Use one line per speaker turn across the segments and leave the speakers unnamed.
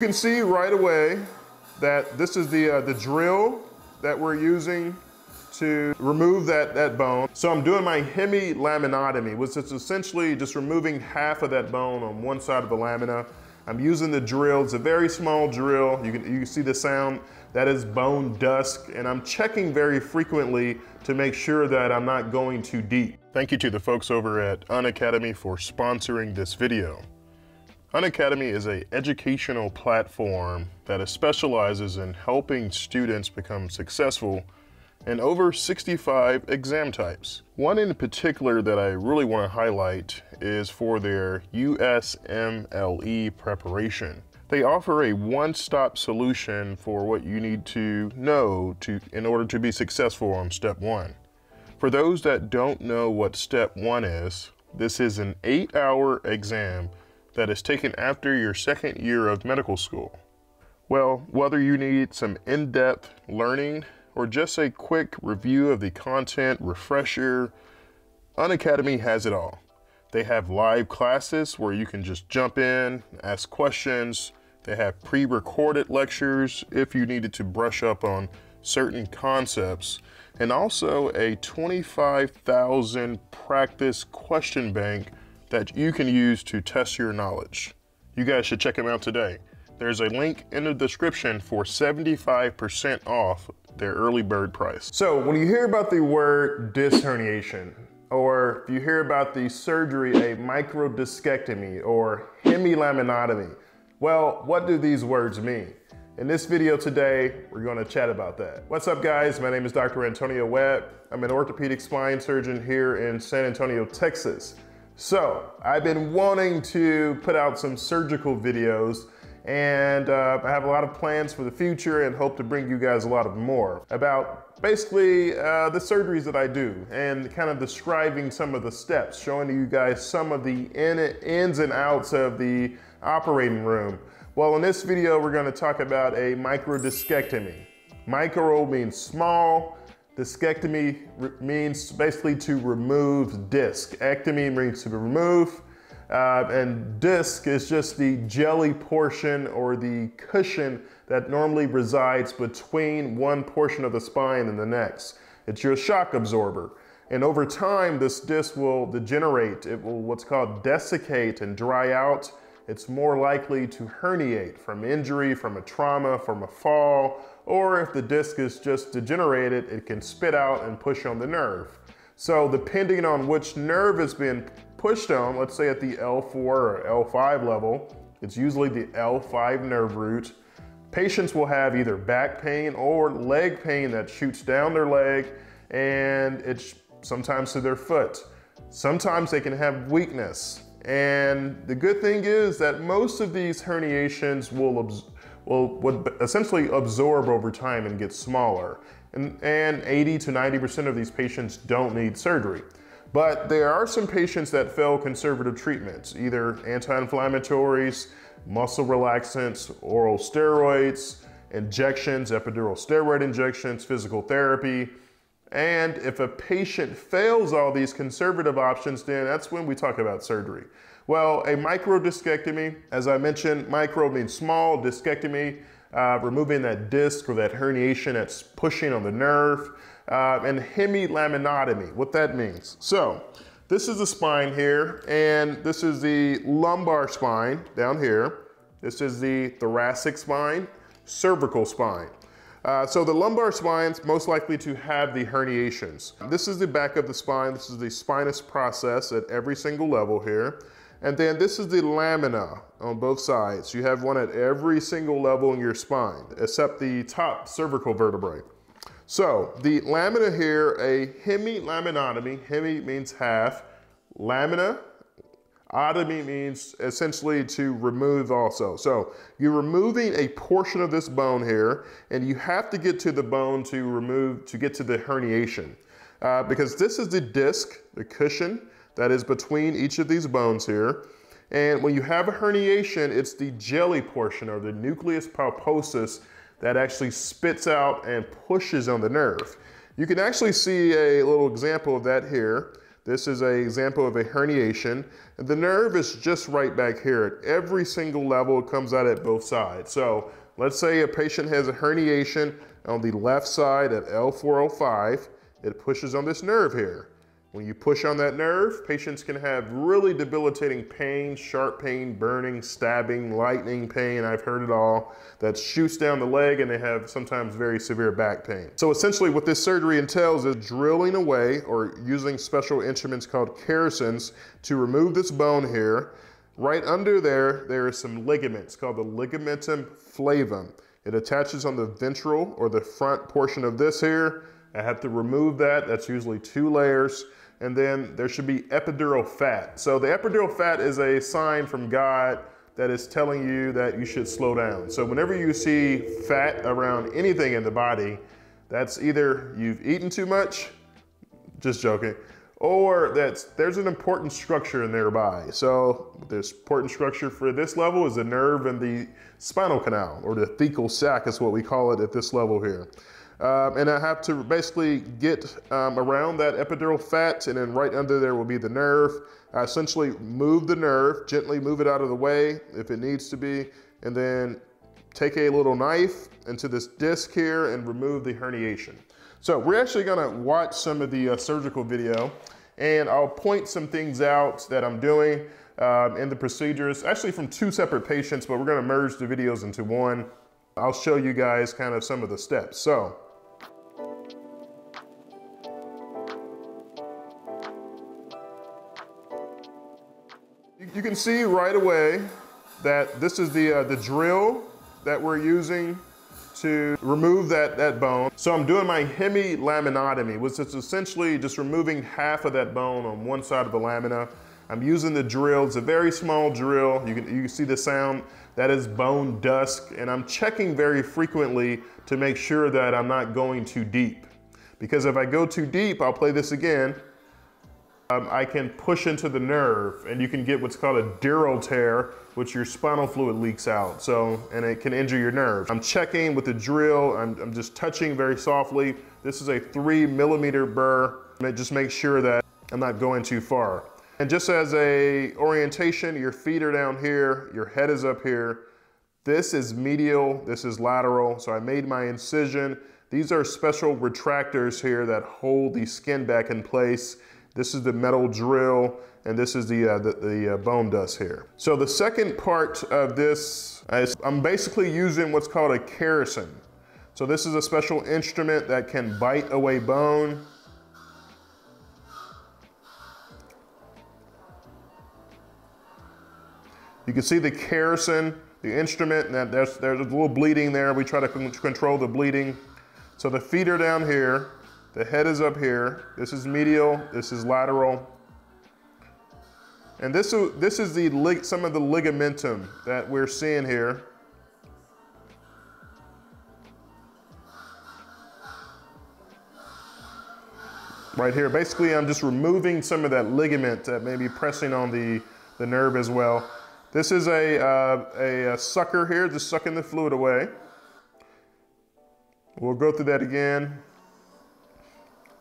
You can see right away that this is the, uh, the drill that we're using to remove that, that bone. So I'm doing my hemilaminotomy, which is essentially just removing half of that bone on one side of the lamina. I'm using the drill, it's a very small drill. You can, you can see the sound, that is bone dust, and I'm checking very frequently to make sure that I'm not going too deep. Thank you to the folks over at Unacademy for sponsoring this video. Unacademy is a educational platform that specializes in helping students become successful in over 65 exam types. One in particular that I really want to highlight is for their USMLE preparation. They offer a one-stop solution for what you need to know to, in order to be successful on step one. For those that don't know what step one is, this is an eight hour exam that is taken after your second year of medical school. Well, whether you need some in-depth learning or just a quick review of the content, refresher, Unacademy has it all. They have live classes where you can just jump in, ask questions. They have pre-recorded lectures if you needed to brush up on certain concepts, and also a 25,000 practice question bank that you can use to test your knowledge. You guys should check them out today. There's a link in the description for 75% off their early bird price. So when you hear about the word disc herniation, or if you hear about the surgery, a microdiscectomy or hemilaminotomy, well, what do these words mean? In this video today, we're gonna chat about that. What's up guys? My name is Dr. Antonio Webb. I'm an orthopedic spine surgeon here in San Antonio, Texas. So I've been wanting to put out some surgical videos and uh, I have a lot of plans for the future and hope to bring you guys a lot of more about basically uh, the surgeries that I do and kind of describing some of the steps, showing you guys some of the in ins and outs of the operating room. Well, in this video, we're gonna talk about a microdiscectomy. Micro means small, discectomy means basically to remove disc. Ectomy means to remove, uh, and disc is just the jelly portion or the cushion that normally resides between one portion of the spine and the next. It's your shock absorber. And over time, this disc will degenerate. It will what's called desiccate and dry out it's more likely to herniate from injury, from a trauma, from a fall, or if the disc is just degenerated, it can spit out and push on the nerve. So depending on which nerve is being pushed on, let's say at the L4 or L5 level, it's usually the L5 nerve root, patients will have either back pain or leg pain that shoots down their leg and it's sometimes to their foot. Sometimes they can have weakness. And the good thing is that most of these herniations will, will would essentially absorb over time and get smaller. And, and 80 to 90% of these patients don't need surgery. But there are some patients that fail conservative treatments, either anti-inflammatories, muscle relaxants, oral steroids, injections, epidural steroid injections, physical therapy, and if a patient fails all these conservative options, then that's when we talk about surgery. Well, a microdiscectomy, as I mentioned, micro means small, discectomy, uh, removing that disc or that herniation that's pushing on the nerve, uh, and hemilaminotomy, what that means. So, this is the spine here, and this is the lumbar spine down here. This is the thoracic spine, cervical spine. Uh, so the lumbar spine's most likely to have the herniations. This is the back of the spine. This is the spinous process at every single level here. And then this is the lamina on both sides. You have one at every single level in your spine, except the top cervical vertebrae. So the lamina here, a hemilaminotomy, hemi means half, lamina Otomy means essentially to remove also. So you're removing a portion of this bone here, and you have to get to the bone to remove, to get to the herniation. Uh, because this is the disc, the cushion, that is between each of these bones here. And when you have a herniation, it's the jelly portion or the nucleus pulposus that actually spits out and pushes on the nerve. You can actually see a little example of that here. This is an example of a herniation. And the nerve is just right back here. At every single level, it comes out at both sides. So let's say a patient has a herniation on the left side at L405. It pushes on this nerve here. When you push on that nerve, patients can have really debilitating pain, sharp pain, burning, stabbing, lightning pain, I've heard it all, that shoots down the leg and they have sometimes very severe back pain. So essentially what this surgery entails is drilling away or using special instruments called Kerrisons to remove this bone here. Right under there, there are some ligaments called the ligamentum flavum. It attaches on the ventral or the front portion of this here. I have to remove that. That's usually two layers and then there should be epidural fat. So the epidural fat is a sign from God that is telling you that you should slow down. So whenever you see fat around anything in the body, that's either you've eaten too much, just joking, or that's there's an important structure in nearby. So this important structure for this level is the nerve in the spinal canal, or the thecal sac is what we call it at this level here. Um, and I have to basically get um, around that epidural fat and then right under there will be the nerve. I essentially move the nerve, gently move it out of the way if it needs to be, and then take a little knife into this disc here and remove the herniation. So we're actually gonna watch some of the uh, surgical video and I'll point some things out that I'm doing um, in the procedures, actually from two separate patients, but we're gonna merge the videos into one. I'll show you guys kind of some of the steps. So You can see right away that this is the, uh, the drill that we're using to remove that, that bone. So I'm doing my hemilaminotomy, which is essentially just removing half of that bone on one side of the lamina. I'm using the drill, it's a very small drill. You can, you can see the sound, that is bone dust. And I'm checking very frequently to make sure that I'm not going too deep. Because if I go too deep, I'll play this again, um, I can push into the nerve and you can get what's called a dural tear, which your spinal fluid leaks out. So, and it can injure your nerve. I'm checking with the drill. I'm, I'm just touching very softly. This is a three millimeter burr. And just make sure that I'm not going too far. And just as a orientation, your feet are down here, your head is up here. This is medial, this is lateral. So I made my incision. These are special retractors here that hold the skin back in place this is the metal drill, and this is the, uh, the, the uh, bone dust here. So the second part of this is I'm basically using what's called a Kerrison. So this is a special instrument that can bite away bone. You can see the Kerrison, the instrument, and there's, there's a little bleeding there. We try to control the bleeding. So the feet are down here. The head is up here. This is medial, this is lateral. And this, this is the some of the ligamentum that we're seeing here. Right here, basically I'm just removing some of that ligament that may be pressing on the, the nerve as well. This is a, uh, a, a sucker here, just sucking the fluid away. We'll go through that again.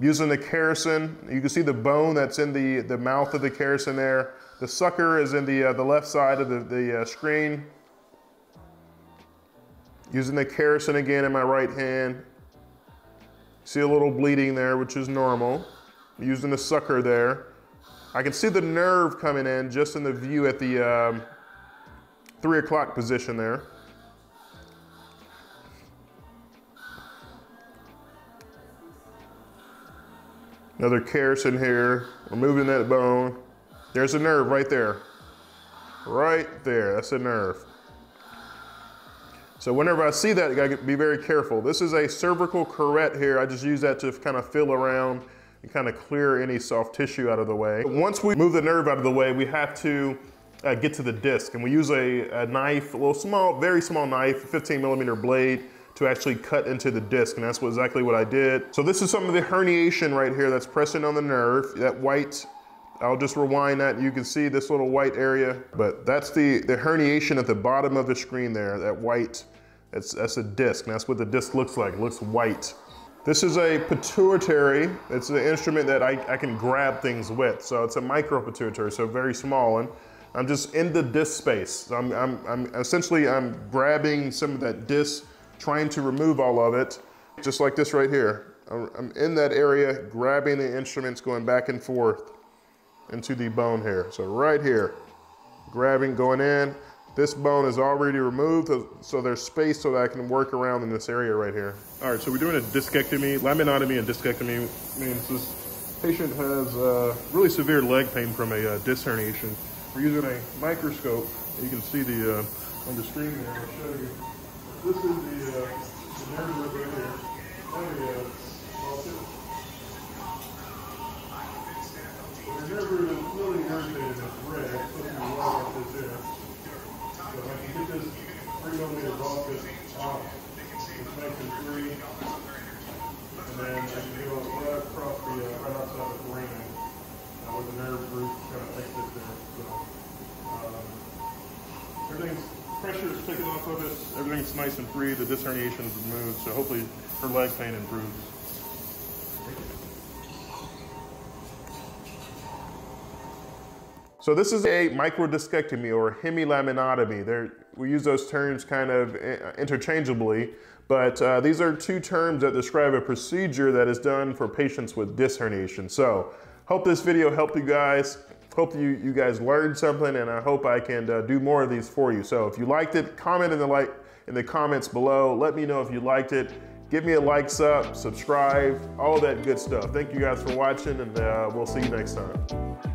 Using the Kerrison, you can see the bone that's in the, the mouth of the Kerrison there. The sucker is in the, uh, the left side of the, the uh, screen. Using the Kerrison again in my right hand. See a little bleeding there, which is normal. Using the sucker there. I can see the nerve coming in just in the view at the um, three o'clock position there. Another Kerrison here, removing that bone. There's a nerve right there. Right there, that's a nerve. So whenever I see that, I gotta be very careful. This is a cervical curette here. I just use that to kind of feel around and kind of clear any soft tissue out of the way. Once we move the nerve out of the way, we have to uh, get to the disc. And we use a, a knife, a little small, very small knife, 15 millimeter blade to actually cut into the disc, and that's what, exactly what I did. So this is some of the herniation right here that's pressing on the nerve, that white I'll just rewind that. You can see this little white area, but that's the, the herniation at the bottom of the screen there, that white, that's, that's a disc, and that's what the disc looks like, it looks white. This is a pituitary. It's an instrument that I, I can grab things with. So it's a micro pituitary, so very small one. I'm just in the disc space. So I'm, I'm, I'm essentially, I'm grabbing some of that disc, trying to remove all of it, just like this right here. I'm in that area, grabbing the instruments, going back and forth into the bone here. So right here, grabbing, going in. This bone is already removed, so there's space so that I can work around in this area right here. All right, so we're doing a discectomy. Laminotomy and discectomy means this patient has uh, really severe leg pain from a uh, disc herniation. We're using a microscope. You can see the uh, on the screen there. I'll show you. This is the, uh, the right here. There we go. The nerve root is really irritated. It's red. To be white this here. So if I can get this three millimeter bucket out, it's making three. And then I can go right across the, uh, right outside the foramen, uh, where the nerve root kind of exits there. So, um, everything's, pressure is taken off of it, everything's nice and free, the disc herniation is removed, so hopefully her leg pain improves. So this is a microdiscectomy or hemilaminotomy. They're, we use those terms kind of uh, interchangeably, but uh, these are two terms that describe a procedure that is done for patients with disc herniation. So hope this video helped you guys. Hope you, you guys learned something and I hope I can uh, do more of these for you. So if you liked it, comment in the, like, in the comments below. Let me know if you liked it. Give me a likes up, subscribe, all that good stuff. Thank you guys for watching and uh, we'll see you next time.